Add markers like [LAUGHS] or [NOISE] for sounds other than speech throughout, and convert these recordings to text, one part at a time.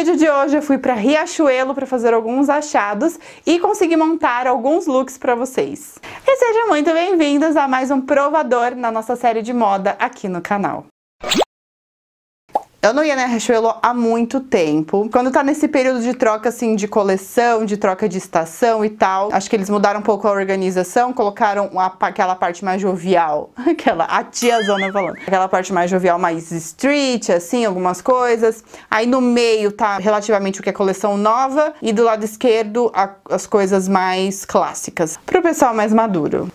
vídeo de hoje eu fui para Riachuelo para fazer alguns achados e consegui montar alguns looks para vocês. E sejam muito bem-vindos a mais um provador na nossa série de moda aqui no canal. Eu não ia na Riachuelo há muito tempo. Quando tá nesse período de troca, assim, de coleção, de troca de estação e tal, acho que eles mudaram um pouco a organização, colocaram uma, aquela parte mais jovial, [LAUGHS] aquela, a tia Zona falando, aquela parte mais jovial, mais street, assim, algumas coisas. Aí no meio tá relativamente o que é coleção nova e do lado esquerdo a, as coisas mais clássicas. Pro pessoal mais maduro.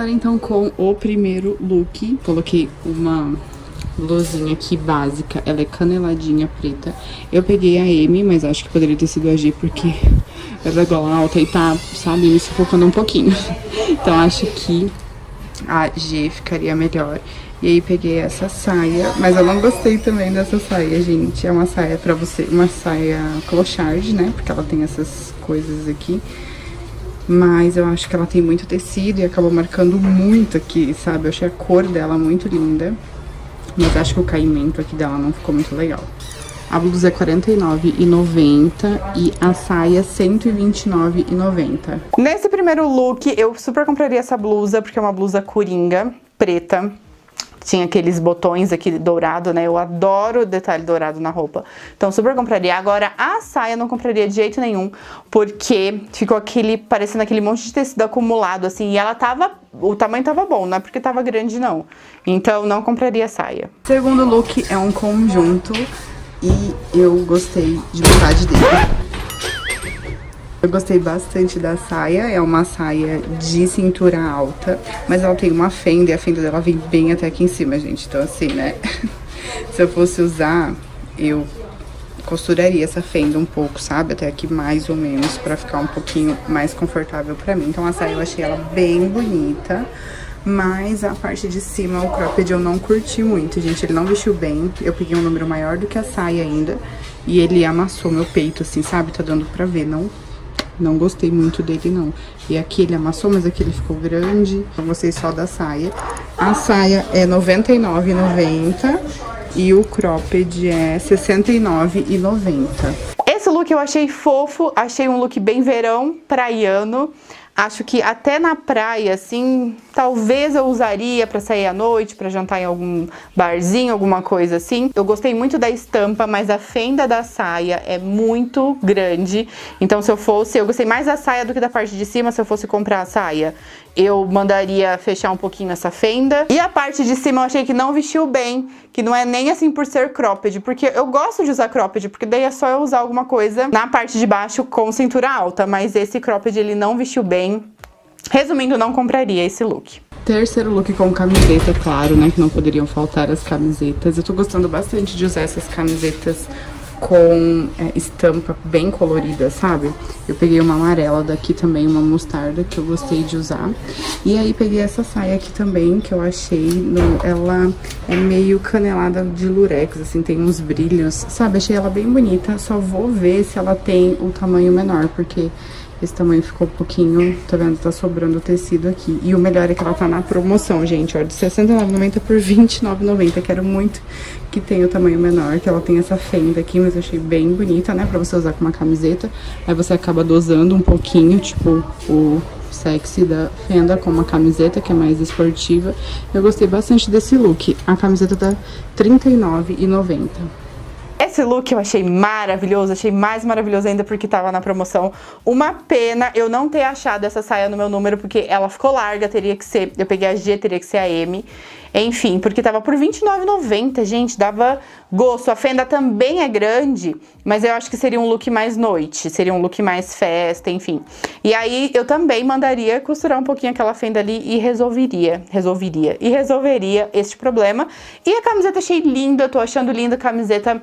Começar então com o primeiro look. Coloquei uma blusinha aqui básica, ela é caneladinha preta. Eu peguei a M, mas acho que poderia ter sido a G porque ela é gola alta e tá, sabe, me sufocando um pouquinho. [LAUGHS] Então acho que a G ficaria melhor. E aí peguei essa saia, mas eu não gostei também dessa saia, gente. É uma saia pra você, uma saia clochard, né? Porque ela tem essas coisas aqui. Mas eu acho que ela tem muito tecido e acabou marcando muito aqui, sabe? Eu achei a cor dela muito linda. Mas acho que o caimento aqui dela não ficou muito legal. A blusa é R$49,90 e a saia R$129,90. Nesse primeiro look, eu super compraria essa blusa, porque é uma blusa coringa, preta tinha aqueles botões aqui dourado, né? Eu adoro o detalhe dourado na roupa. Então super compraria. Agora a saia não compraria de jeito nenhum, porque ficou aquele parecendo aquele monte de tecido acumulado assim, e ela tava o tamanho tava bom, não é porque tava grande não. Então não compraria saia. Segundo look é um conjunto e eu gostei de metade dele. Eu gostei bastante da saia, é uma saia de cintura alta, mas ela tem uma fenda e a fenda dela vem bem até aqui em cima, gente. Então assim, né, [LAUGHS] se eu fosse usar, eu costuraria essa fenda um pouco, sabe? Até aqui mais ou menos, pra ficar um pouquinho mais confortável pra mim. Então a saia eu achei ela bem bonita. Mas a parte de cima, o cropped eu não curti muito, gente. Ele não vestiu bem. Eu peguei um número maior do que a saia ainda. E ele amassou meu peito, assim, sabe? Tá dando pra ver. Não não gostei muito dele, não. E aqui ele amassou, mas aqui ele ficou grande. Eu gostei só da saia. A saia é R$ 99,90 e o cropped é R$ 69,90. Esse look eu achei fofo, achei um look bem verão, praiano. Acho que até na praia, assim, talvez eu usaria para sair à noite, para jantar em algum barzinho, alguma coisa assim. Eu gostei muito da estampa, mas a fenda da saia é muito grande. Então, se eu fosse, eu gostei mais da saia do que da parte de cima. Se eu fosse comprar a saia, eu mandaria fechar um pouquinho essa fenda. E a parte de cima eu achei que não vestiu bem, que não é nem assim por ser cropped, porque eu gosto de usar cropped, porque daí é só eu usar alguma coisa na parte de baixo com cintura alta, mas esse cropped ele não vestiu bem. Resumindo, não compraria esse look. Terceiro look com camiseta, claro, né, que não poderiam faltar as camisetas. Eu tô gostando bastante de usar essas camisetas com é, estampa bem colorida, sabe? Eu peguei uma amarela daqui também, uma mostarda, que eu gostei de usar. E aí peguei essa saia aqui também, que eu achei, no, ela é meio canelada de lurex, assim, tem uns brilhos, sabe? Achei ela bem bonita, só vou ver se ela tem o tamanho menor, porque esse tamanho ficou um pouquinho, tá vendo? Tá sobrando tecido aqui. E o melhor é que ela tá na promoção, gente, ó, de R$69,90 por R$29,90. Quero muito que tenha o tamanho menor, que ela tem essa fenda aqui, mas eu achei bem bonita, né? Pra você usar com uma camiseta. Aí você acaba dosando um pouquinho, tipo, o sexy da fenda com uma camiseta que é mais esportiva. Eu gostei bastante desse look. A camiseta tá R$39,90. Esse look eu achei maravilhoso, achei mais maravilhoso ainda porque tava na promoção. Uma pena eu não ter achado essa saia no meu número, porque ela ficou larga, teria que ser, eu peguei a G, teria que ser a M. Enfim, porque tava por R$29,90, gente, dava gosto. A fenda também é grande, mas eu acho que seria um look mais noite, seria um look mais festa, enfim. E aí eu também mandaria costurar um pouquinho aquela fenda ali e resolveria, resolveria, e resolveria este problema. E a camiseta achei linda, tô achando linda a camiseta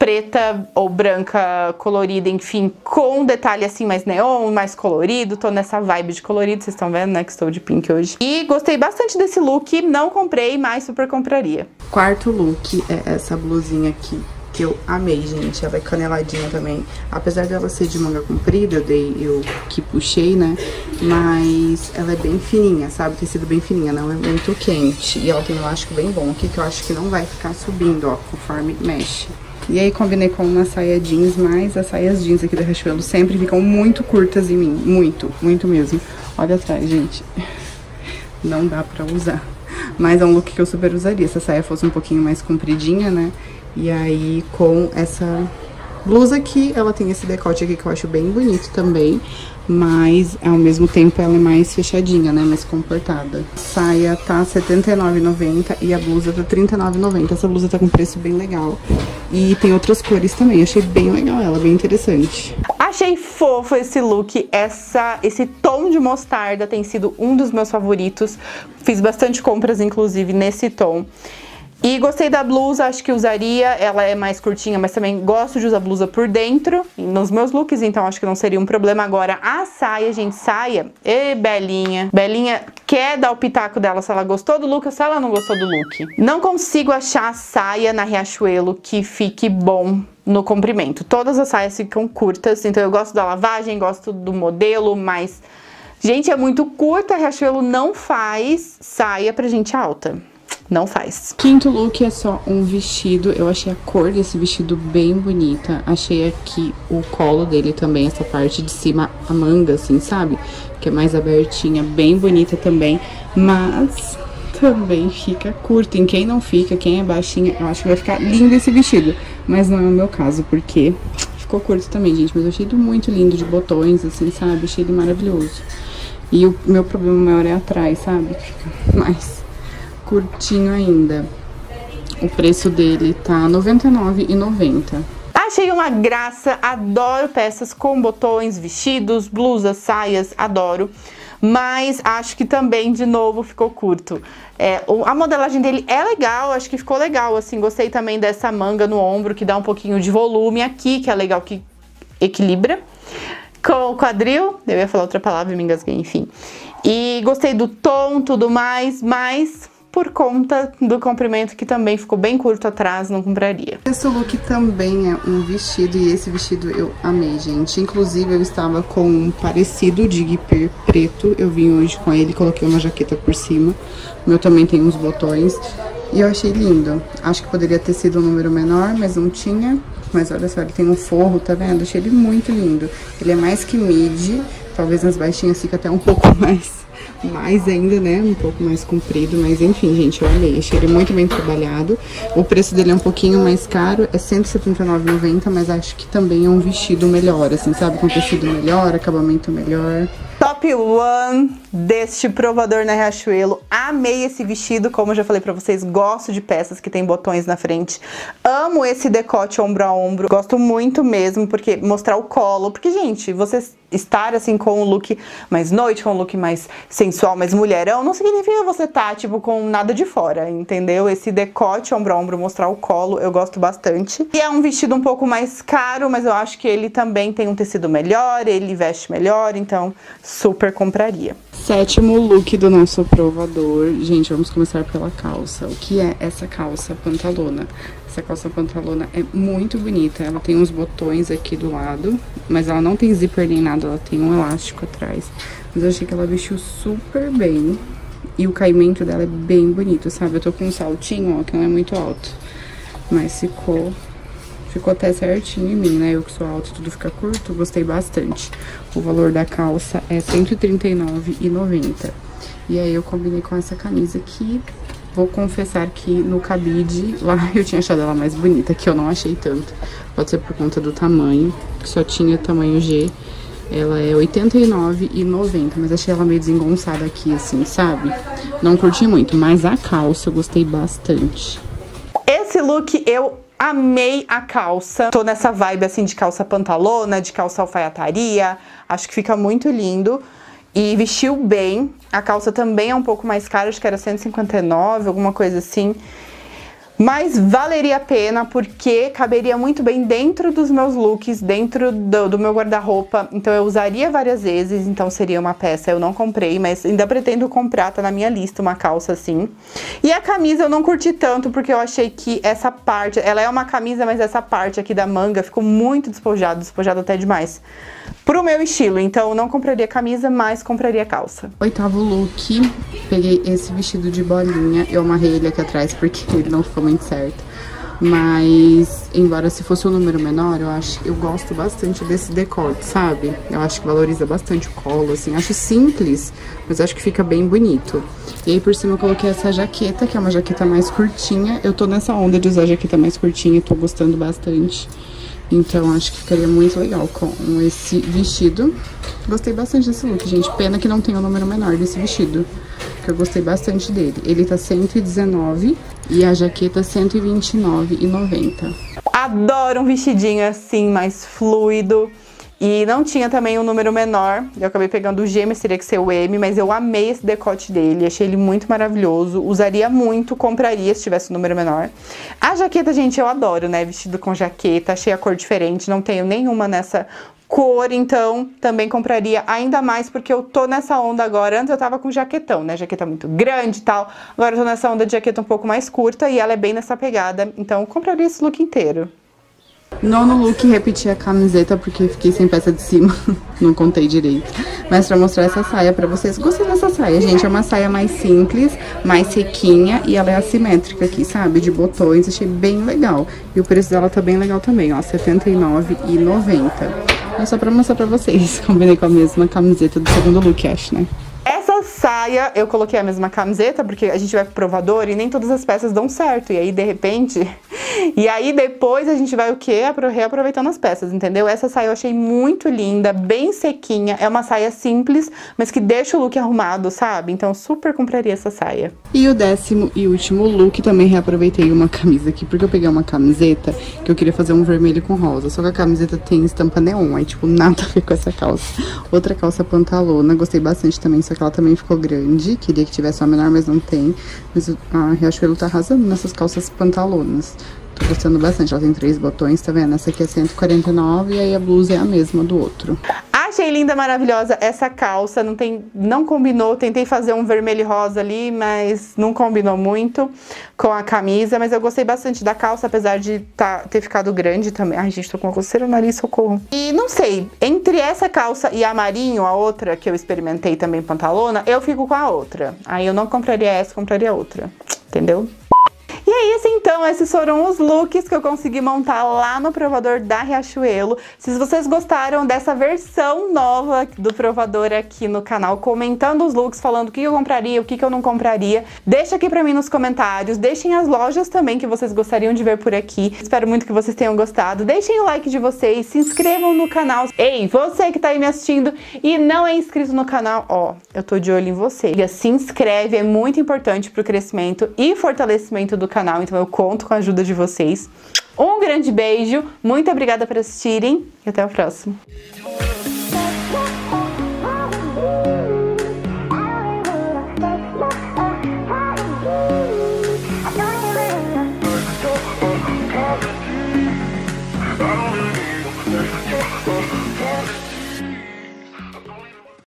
preta ou branca colorida, enfim, com detalhe assim mais neon, mais colorido. Tô nessa vibe de colorido, vocês estão vendo, né, que estou de pink hoje. E gostei bastante desse look, não comprei, mas super compraria. Quarto look é essa blusinha aqui, que eu amei, gente. Ela é caneladinha também. Apesar dela ser de manga comprida, eu dei, eu que puxei, né? Mas ela é bem fininha, sabe? Tecido bem fininha, não é muito quente. E ela tem um elástico bem bom aqui, que eu acho que não vai ficar subindo, ó, conforme mexe. E aí combinei com uma saia jeans, mas as saias jeans aqui da Riachuelo sempre ficam muito curtas em mim. Muito, muito mesmo. Olha atrás, gente. Não dá pra usar. Mas é um look que eu super usaria se a saia fosse um pouquinho mais compridinha, né? E aí com essa blusa aqui, ela tem esse decote aqui que eu acho bem bonito também mas ao mesmo tempo ela é mais fechadinha, né, mais comportada. A saia tá R$79,90 e a blusa tá R$39,90. Essa blusa tá com preço bem legal. E tem outras cores também, achei bem legal ela, bem interessante. Achei fofo esse look, essa, esse tom de mostarda tem sido um dos meus favoritos. Fiz bastante compras, inclusive, nesse tom. E gostei da blusa, acho que usaria, ela é mais curtinha, mas também gosto de usar blusa por dentro, nos meus looks, então acho que não seria um problema. Agora, a saia, gente, saia, e Belinha, Belinha quer dar o pitaco dela se ela gostou do look ou se ela não gostou do look. Não consigo achar saia na Riachuelo que fique bom no comprimento. Todas as saias ficam curtas, então eu gosto da lavagem, gosto do modelo, mas... Gente, é muito curta, a Riachuelo não faz saia pra gente alta não faz. Quinto look é só um vestido. Eu achei a cor desse vestido bem bonita. Achei aqui o colo dele também, essa parte de cima, a manga, assim, sabe? Que é mais abertinha, bem bonita também. Mas também fica curto. Em quem não fica, quem é baixinha, eu acho que vai ficar lindo esse vestido. Mas não é o meu caso, porque ficou curto também, gente. Mas eu achei ele muito lindo, de botões, assim, sabe? Achei ele maravilhoso. E o meu problema maior é atrás, sabe? Fica mais curtinho ainda. O preço dele tá R$ 99,90. Achei uma graça, adoro peças com botões, vestidos, blusas, saias, adoro. Mas acho que também, de novo, ficou curto. É, a modelagem dele é legal, acho que ficou legal, assim. Gostei também dessa manga no ombro, que dá um pouquinho de volume aqui, que é legal, que equilibra. Com o quadril, eu ia falar outra palavra e me engasguei, enfim. E gostei do tom, tudo mais, mas por conta do comprimento que também ficou bem curto atrás, não compraria. Esse look também é um vestido e esse vestido eu amei, gente. Inclusive eu estava com um parecido de guiper preto, eu vim hoje com ele, coloquei uma jaqueta por cima. O meu também tem uns botões e eu achei lindo. Acho que poderia ter sido um número menor, mas não tinha. Mas olha só, ele tem um forro, tá vendo? Achei ele muito lindo. Ele é mais que midi, talvez nas baixinhas fica até um pouco [LAUGHS] mais mais ainda, né? Um pouco mais comprido, mas enfim, gente, eu amei. Achei ele muito bem trabalhado. O preço dele é um pouquinho mais caro, é R$179,90, mas acho que também é um vestido melhor, assim, sabe? Com tecido melhor, acabamento melhor. Top one deste provador na Riachuelo. Amei esse vestido, como eu já falei pra vocês, gosto de peças que tem botões na frente. Amo esse decote ombro a ombro, gosto muito mesmo, porque mostrar o colo. Porque, gente, vocês estar assim com um look mais noite, com um look mais sensual, mais mulherão, não significa você tá, tipo, com nada de fora, entendeu? Esse decote ombro a ombro, mostrar o colo, eu gosto bastante. E é um vestido um pouco mais caro, mas eu acho que ele também tem um tecido melhor, ele veste melhor, então super compraria. Sétimo look do nosso provador. Gente, vamos começar pela calça. O que é essa calça pantalona? Essa calça pantalona é muito bonita. Ela tem uns botões aqui do lado, mas ela não tem zíper nem nada, ela tem um elástico atrás. Mas eu achei que ela vestiu super bem. E o caimento dela é bem bonito, sabe? Eu tô com um saltinho, ó, que não é muito alto. Mas ficou ficou até certinho em mim, né? Eu que sou alta, tudo fica curto, gostei bastante. O valor da calça é R$139,90. E aí eu combinei com essa camisa aqui, Vou confessar que no cabide, lá [LAUGHS] eu tinha achado ela mais bonita, que eu não achei tanto. Pode ser por conta do tamanho, que só tinha tamanho G. Ela é R$ 89,90, mas achei ela meio desengonçada aqui, assim, sabe? Não curti muito, mas a calça eu gostei bastante. Esse look eu amei a calça. Tô nessa vibe, assim, de calça pantalona, de calça alfaiataria. Acho que fica muito lindo. E vestiu bem. A calça também é um pouco mais cara, acho que era 159, alguma coisa assim. Mas valeria a pena porque caberia muito bem dentro dos meus looks, dentro do, do meu guarda-roupa. Então eu usaria várias vezes, então seria uma peça. Eu não comprei, mas ainda pretendo comprar, tá na minha lista uma calça assim. E a camisa eu não curti tanto porque eu achei que essa parte, ela é uma camisa, mas essa parte aqui da manga ficou muito despojada, despojada até demais pro meu estilo. Então, não compraria camisa, mas compraria calça. Oitavo look, peguei esse vestido de bolinha. Eu amarrei ele aqui atrás porque [LAUGHS] ele não ficou muito certo. Mas, embora se fosse um número menor, eu acho eu gosto bastante desse decote, sabe? Eu acho que valoriza bastante o colo, assim. Acho simples, mas acho que fica bem bonito. E aí, por cima, eu coloquei essa jaqueta, que é uma jaqueta mais curtinha. Eu tô nessa onda de usar jaqueta mais curtinha, tô gostando bastante. Então acho que ficaria muito legal com esse vestido. Gostei bastante desse look, gente. Pena que não tem o número menor desse vestido. Que eu gostei bastante dele. Ele tá 119 e a jaqueta 129,90. Adoro um vestidinho assim, mais fluido. E não tinha também um número menor. Eu acabei pegando o G, mas teria que ser o M. Mas eu amei esse decote dele. Achei ele muito maravilhoso. Usaria muito, compraria se tivesse um número menor. A jaqueta, gente, eu adoro, né? Vestido com jaqueta. Achei a cor diferente. Não tenho nenhuma nessa cor, então também compraria ainda mais porque eu tô nessa onda agora. Antes eu tava com jaquetão, né? Jaqueta muito grande e tal. Agora eu tô nessa onda de jaqueta um pouco mais curta e ela é bem nessa pegada. Então compraria esse look inteiro. Nono look, repeti a camiseta porque fiquei sem peça de cima, [LAUGHS] não contei direito. Mas pra mostrar essa saia pra vocês, gostei dessa saia, gente, é uma saia mais simples, mais sequinha e ela é assimétrica aqui, sabe, de botões, achei bem legal. E o preço dela tá bem legal também, ó, R$ 79,90. É só pra mostrar pra vocês, [LAUGHS] combinei com a mesma camiseta do segundo look, acho, né? Saia, eu coloquei a mesma camiseta, porque a gente vai pro provador e nem todas as peças dão certo. E aí, de repente, [LAUGHS] e aí depois a gente vai o quê? Reaproveitando as peças, entendeu? Essa saia eu achei muito linda, bem sequinha. É uma saia simples, mas que deixa o look arrumado, sabe? Então super compraria essa saia. E o décimo e último look, também reaproveitei uma camisa aqui, porque eu peguei uma camiseta que eu queria fazer um vermelho com rosa. Só que a camiseta tem estampa neon, aí tipo, nada a ver com essa calça. Outra calça pantalona, gostei bastante também, só que ela também ficou grande. Queria que tivesse uma menor, mas não tem. Mas a Riachuelo tá arrasando nessas calças pantalonas. Tô gostando bastante. Ela tem três botões, tá vendo? Essa aqui é 149 e aí a blusa é a mesma do outro. Achei linda, maravilhosa essa calça, não tem, não combinou, tentei fazer um vermelho e rosa ali, mas não combinou muito com a camisa, mas eu gostei bastante da calça, apesar de tá, ter ficado grande também. Ai, gente, tô com uma coceira no nariz, socorro. E não sei, entre essa calça e a marinho, a outra que eu experimentei também pantalona, eu fico com a outra. Aí eu não compraria essa, compraria outra, entendeu? E é isso então, esses foram os looks que eu consegui montar lá no provador da Riachuelo. Se vocês gostaram dessa versão nova do provador aqui no canal, comentando os looks, falando o que eu compraria, o que eu não compraria, deixa aqui pra mim nos comentários, deixem as lojas também que vocês gostariam de ver por aqui. Espero muito que vocês tenham gostado. Deixem o like de vocês, se inscrevam no canal. Ei, você que tá aí me assistindo e não é inscrito no canal, ó, eu tô de olho em você. Se inscreve, é muito importante pro crescimento e fortalecimento do canal canal, então eu conto com a ajuda de vocês. Um grande beijo, muito obrigada por assistirem e até o próximo.